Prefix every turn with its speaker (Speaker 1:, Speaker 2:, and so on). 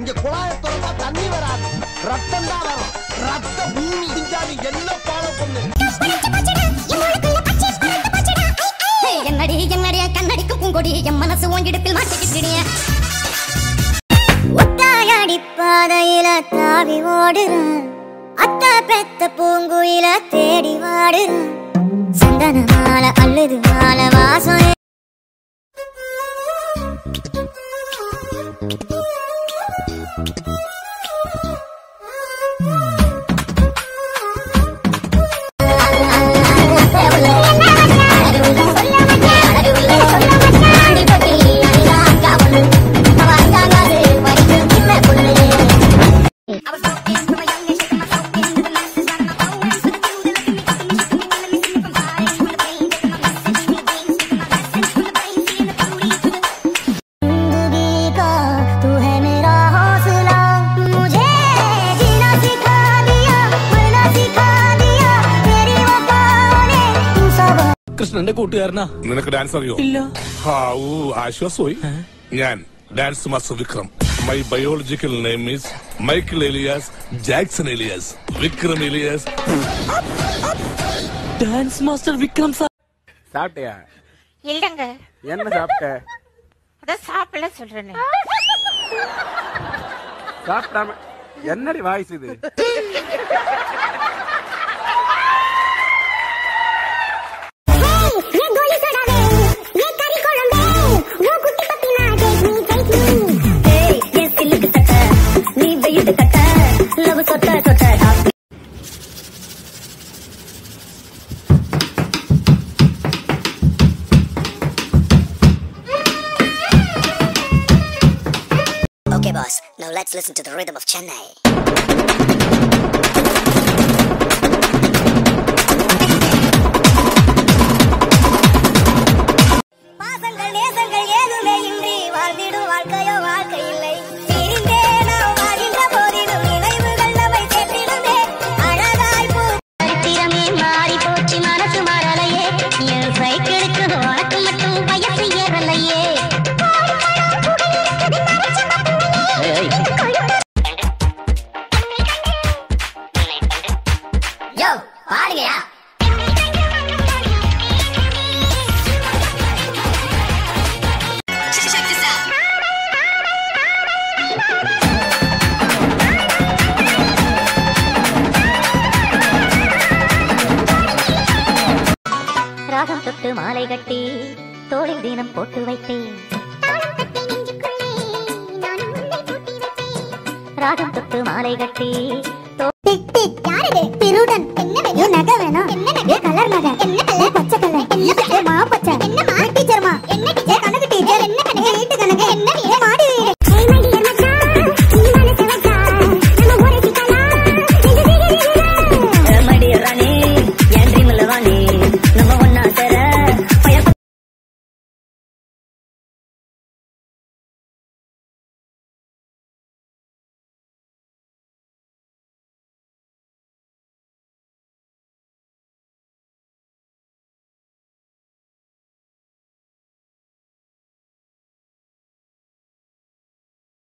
Speaker 1: இங்க குழாய திறந்தா தண்ணி வராது. ரத்தம் தான் வரும். ரத்த பூமி இஞ்சாதி என்ன பாலம் பொண்ணு?
Speaker 2: என்னடி என்னடிய கண்ணடிக்கு பூங்கொடி என் மனசு பாதையில தாவி ஓடுறேன். பெத்த பூங்குயில தேடி வாடுறேன். சந்தன மாலை மாலை வாசம்
Speaker 3: കൃഷ്ണന്റെ കൂട്ടുകാരനാ
Speaker 4: നിനക്ക് ഡാൻസ് അറിയോ
Speaker 3: ഇല്ല
Speaker 4: ഹാവൂ ആശ്വാസമായി ഞാൻ dance master Vikram my biological name is Michael alias Jackson alias Vikram alias
Speaker 3: dance master Vikram sir
Speaker 5: சாப்பிட்டியா
Speaker 6: இல்லங்க
Speaker 5: என்ன சாப்பிட்ட
Speaker 6: அதான் சாப்பிடல சொல்றேன்னு
Speaker 5: சாப்பிடாம என்னடி வாய்ஸ் இது
Speaker 2: Now let's listen to the rhythm of Chennai. Yo பாடுங்கயா ராகம் தொட்டு மாலை கட்டி தோளில் தினம் போட்டு வைத்தேன். ராகம் தொட்டு மாலை கட்டி திருடன் என்ன நகை வேணும்? என்ன நகை? கலர் நகை. என்ன கலர்? பச்சை கலர். என்ன